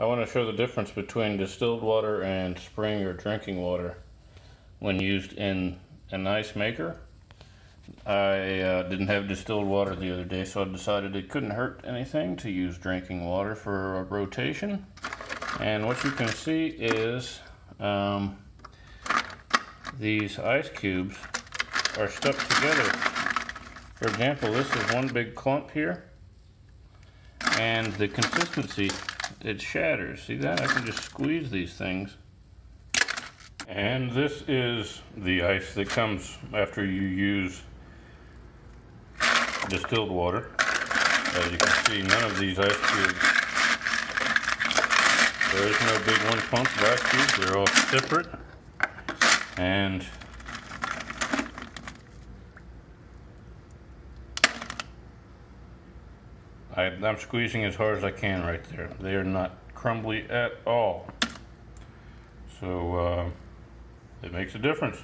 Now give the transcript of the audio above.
I want to show the difference between distilled water and spring or drinking water when used in an ice maker. I uh, didn't have distilled water the other day, so I decided it couldn't hurt anything to use drinking water for a rotation. And what you can see is um, these ice cubes are stuck together. For example, this is one big clump here, and the consistency it shatters. See that? I can just squeeze these things. And this is the ice that comes after you use distilled water. As you can see, none of these ice cubes, there is no big one of ice cubes. They're all separate. And I, am squeezing as hard as I can right there. They are not crumbly at all. So uh, it makes a difference.